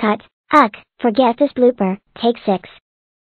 Cut. Ugh, forget this blooper, take 6.